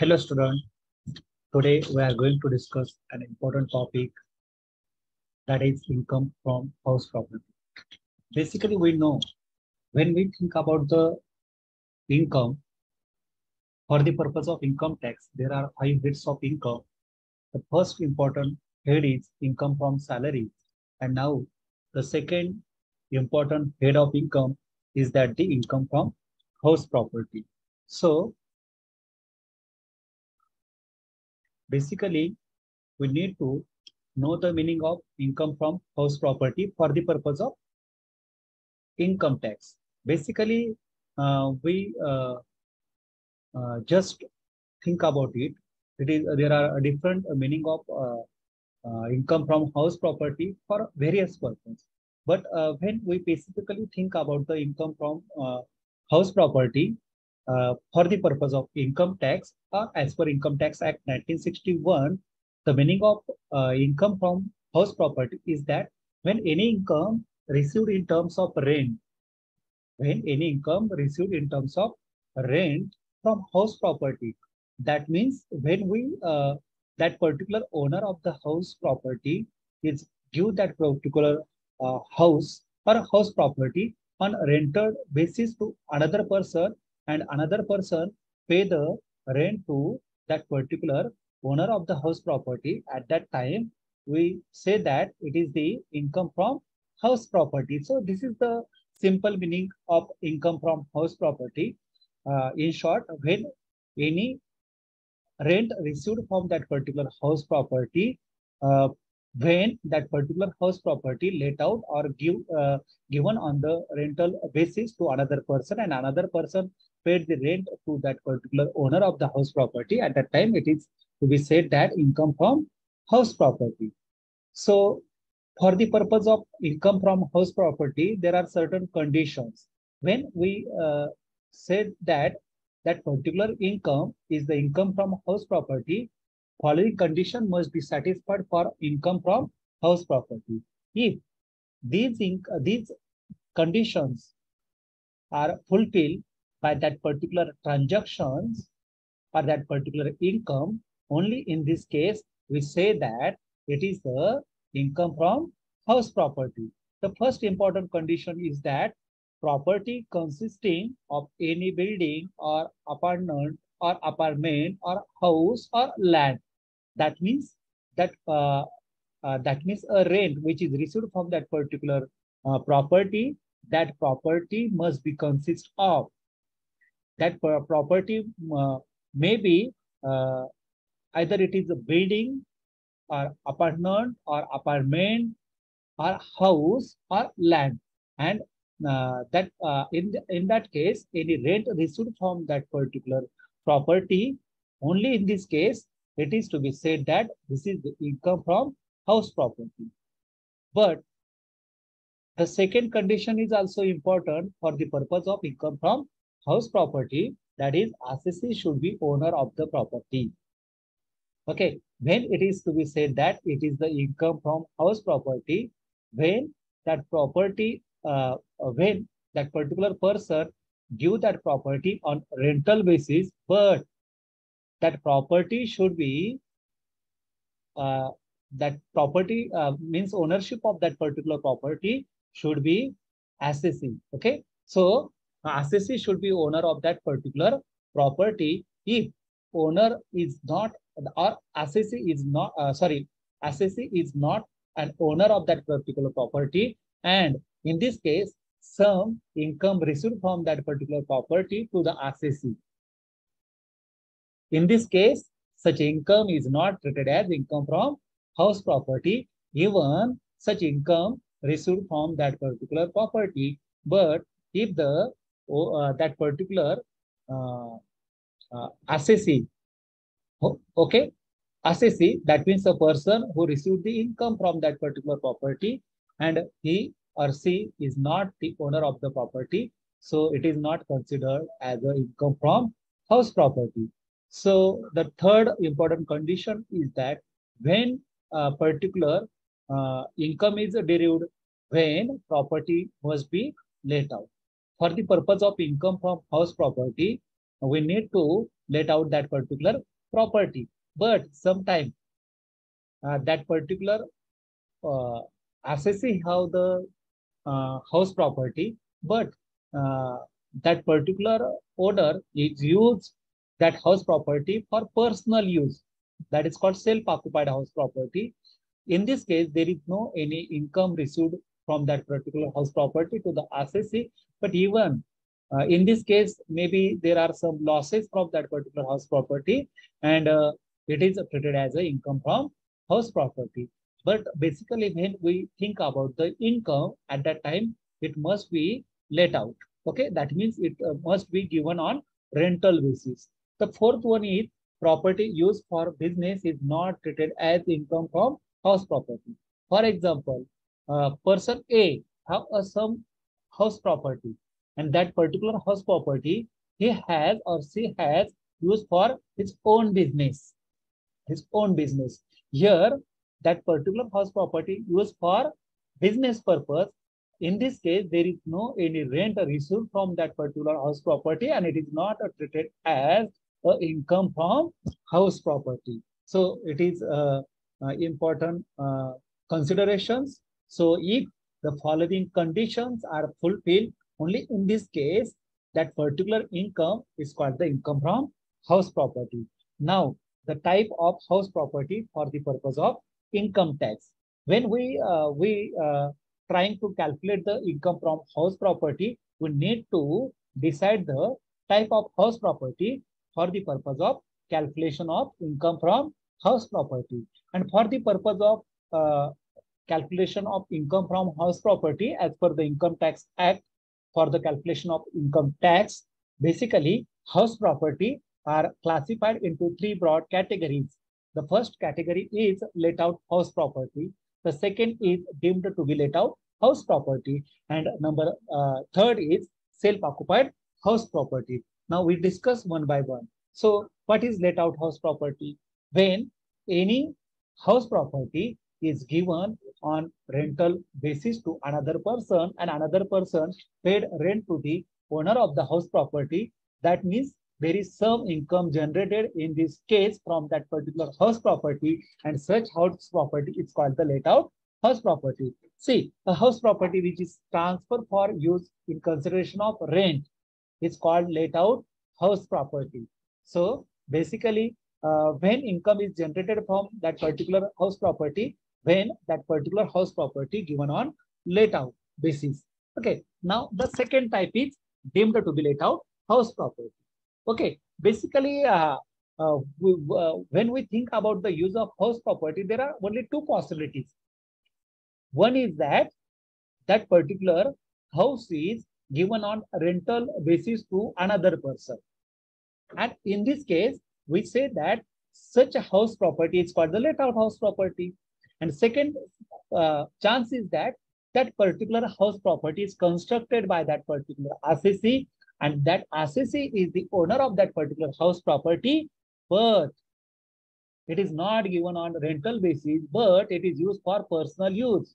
Hello student. Today we are going to discuss an important topic that is income from house property. Basically we know when we think about the income for the purpose of income tax, there are five heads of income. The first important head is income from salary. And now the second important head of income is that the income from house property. So basically we need to know the meaning of income from house property for the purpose of income tax. Basically, uh, we uh, uh, just think about it. It is there are different meaning of uh, uh, income from house property for various purposes. But uh, when we specifically think about the income from house property, uh, for the purpose of income tax uh, as per Income Tax Act 1961, the meaning of uh, income from house property is that when any income received in terms of rent, when any income received in terms of rent from house property, that means when we, uh, that particular owner of the house property is give that particular uh, house or house property on rented basis to another person and another person pay the rent to that particular owner of the house property. At that time we say that it is the income from house property. So this is the simple meaning of income from house property. Uh, in short when any rent received from that particular house property uh, when that particular house property let out or give uh, given on the rental basis to another person and another person paid the rent to that particular owner of the house property. At that time, it is to be said that income from house property. So for the purpose of income from house property, there are certain conditions. When we uh, said that that particular income is the income from house property, following condition must be satisfied for income from house property. If these, these conditions are fulfilled, by that particular transactions or that particular income, only in this case, we say that it is the income from house property. The first important condition is that property consisting of any building or apartment or apartment or house or land. That means that uh, uh, that means a rent which is received from that particular uh, property. That property must be consist of that property uh, may be uh, either it is a building or apartment or apartment or house or land. And uh, that uh, in the, in that case any rent received from that particular property only in this case it is to be said that this is the income from house property. But the second condition is also important for the purpose of income from house property, that is assessee should be owner of the property. Okay, when it is to be said that it is the income from house property, when that property, uh, when that particular person give that property on rental basis, but that property should be, uh, that property uh, means ownership of that particular property should be assessee. Okay, so assessee should be owner of that particular property. If owner is not, or assessee is not, uh, sorry, assessee is not an owner of that particular property. And in this case, some income received from that particular property to the assessee. In this case, such income is not treated as income from house property, even such income received from that particular property. But if the uh, that particular uh, uh, assessee. Okay, assessee, that means a person who received the income from that particular property and he or she is not the owner of the property. So it is not considered as an income from house property. So the third important condition is that when a particular uh, income is derived, when property must be let out for the purpose of income from house property, we need to let out that particular property. But sometime uh, that particular uh, assessee have the uh, house property, but uh, that particular owner is used that house property for personal use. That is called self-occupied house property. In this case, there is no any income received from that particular house property to the assessee, but even uh, in this case, maybe there are some losses from that particular house property and uh, it is treated as an income from house property. But basically, when we think about the income at that time, it must be let out. Okay, that means it uh, must be given on rental basis. The fourth one is property used for business is not treated as income from house property. For example, uh, person A have a some house property and that particular house property he has or she has used for his own business, his own business. Here, that particular house property used for business purpose. In this case, there is no any rent received from that particular house property and it is not treated as income from house property. So it is uh, uh, important uh, considerations. So if the following conditions are fulfilled, only in this case, that particular income is called the income from house property. Now, the type of house property for the purpose of income tax. When we uh, we uh, trying to calculate the income from house property, we need to decide the type of house property for the purpose of calculation of income from house property. And for the purpose of uh, calculation of income from house property as per the Income Tax Act for the calculation of income tax, basically house property are classified into three broad categories. The first category is let out house property. The second is deemed to be let out house property. And number uh, third is self-occupied house property. Now we discuss one by one. So what is let out house property? When any house property is given on rental basis to another person and another person paid rent to the owner of the house property, that means there is some income generated in this case from that particular house property and such house property is called the let out house property. See, a house property which is transferred for use in consideration of rent is called let out house property. So basically, uh, when income is generated from that particular house property, when that particular house property given on let out basis. Okay, now the second type is deemed to be let out house property. Okay, basically, uh, uh, we, uh, when we think about the use of house property, there are only two possibilities. One is that that particular house is given on rental basis to another person. And in this case, we say that such a house property is called the let out house property. And second uh, chance is that that particular house property is constructed by that particular assessee and that assessee is the owner of that particular house property, but it is not given on rental basis, but it is used for personal use,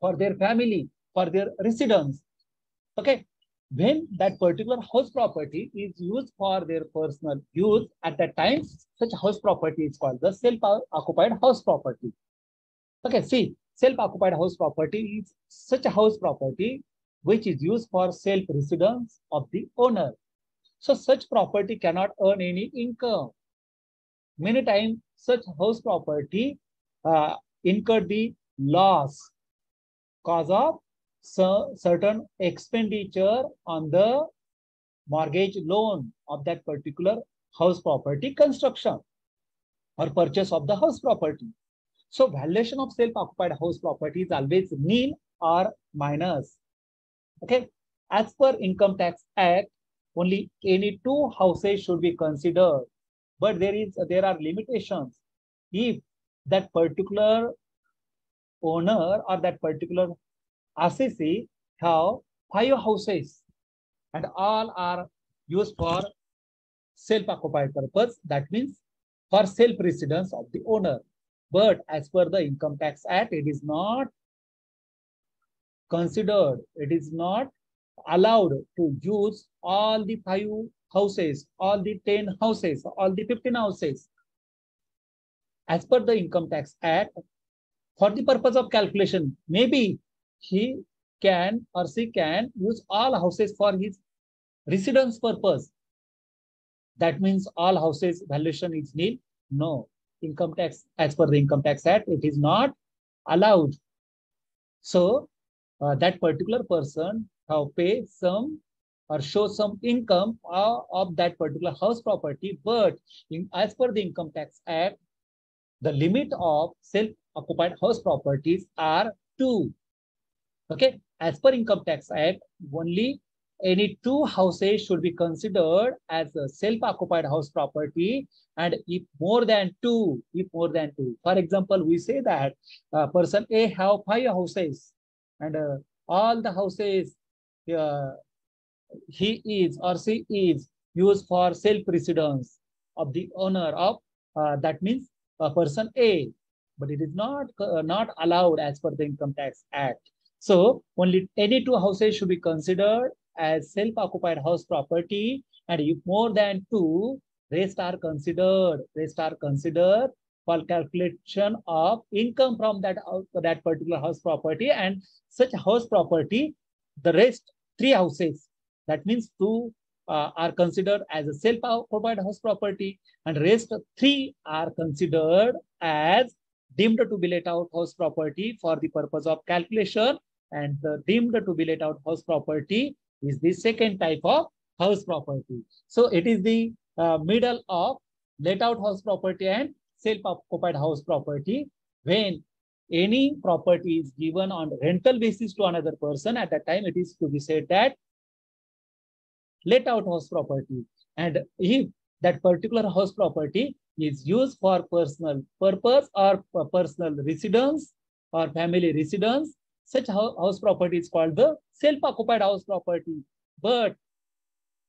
for their family, for their residence. Okay, when that particular house property is used for their personal use, at that time, such house property is called the self-occupied house property. Okay, see, self-occupied house property is such a house property which is used for self-residence of the owner. So such property cannot earn any income. Many times such house property uh, incur the loss cause of certain expenditure on the mortgage loan of that particular house property construction or purchase of the house property. So valuation of self-occupied house property is always nil or minus. Okay. As per Income Tax Act, only any two houses should be considered. But there is there are limitations. If that particular owner or that particular assessee have five houses and all are used for self-occupied purpose. That means for self-residence of the owner. But as per the Income Tax Act, it is not considered, it is not allowed to use all the five houses, all the 10 houses, all the 15 houses, as per the Income Tax Act, for the purpose of calculation, maybe he can or she can use all houses for his residence purpose. That means all houses valuation is nil. No, income tax, as per the Income Tax Act, it is not allowed. So uh, that particular person have pay some or show some income uh, of that particular house property, but in, as per the Income Tax Act, the limit of self-occupied house properties are two. Okay, as per Income Tax Act, only any two houses should be considered as a self-occupied house property. And if more than two if more than two for example we say that uh, person a have five houses and uh, all the houses uh, he is or she is used for self residence of the owner of uh, that means a person a. But it is not uh, not allowed as per the income tax act. So only any two houses should be considered as self-occupied house property and if more than two, rest are considered, rest are considered for calculation of income from that, that particular house property and such house property, the rest three houses, that means two uh, are considered as a self-occupied house property and rest three are considered as deemed to be let out house property for the purpose of calculation and the deemed to be let out house property is the second type of house property. So it is the uh, middle of let out house property and self-occupied house property. When any property is given on rental basis to another person, at that time it is to be said that let out house property. And if that particular house property is used for personal purpose or personal residence or family residence, such house property is called the self-occupied house property. But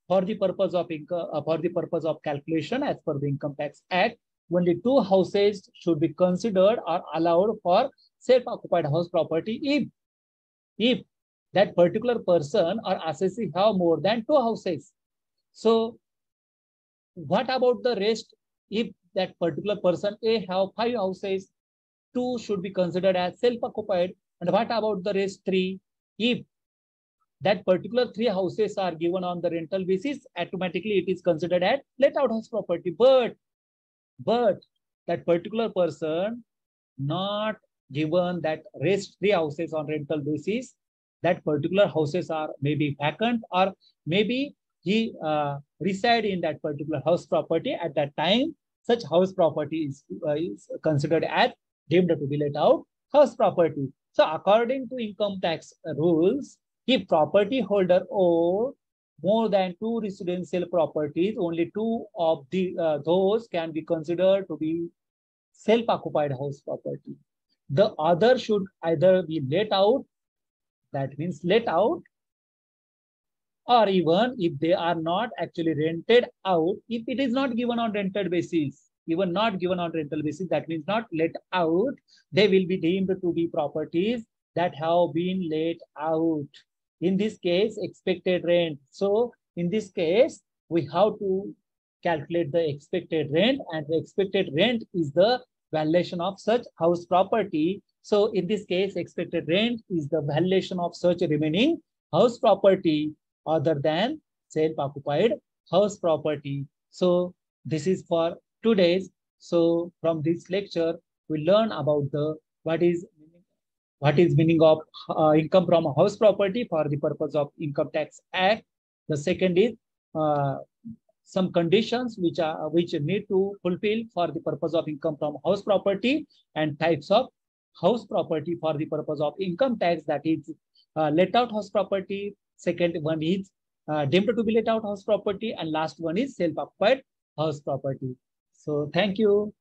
for the purpose of income, uh, for the purpose of calculation, as per the Income Tax Act, only two houses should be considered or allowed for self-occupied house property if, if that particular person or assessee have more than two houses. So what about the rest? If that particular person A have five houses, two should be considered as self-occupied and what about the rest three? If that particular three houses are given on the rental basis, automatically it is considered as let out house property. But, but that particular person not given that rest three houses on rental basis, that particular houses are maybe vacant or maybe he uh, reside in that particular house property at that time, such house property is, uh, is considered as deemed to be let out house property. So according to income tax rules, if property holder own more than two residential properties, only two of the uh, those can be considered to be self-occupied house property. The other should either be let out, that means let out, or even if they are not actually rented out, if it is not given on rented basis, even not given on rental basis, that means not let out, they will be deemed to be properties that have been let out. In this case, expected rent. So in this case, we have to calculate the expected rent and the expected rent is the valuation of such house property. So in this case, expected rent is the valuation of such remaining house property other than self-occupied house property. So this is for two days. So from this lecture, we learn about the what is what is meaning of uh, income from a house property for the purpose of income tax act. The second is uh, some conditions which are which need to fulfill for the purpose of income from house property and types of house property for the purpose of income tax that is uh, let out house property. Second one is uh, deemed to be let out house property and last one is self-occupied house property. So thank you.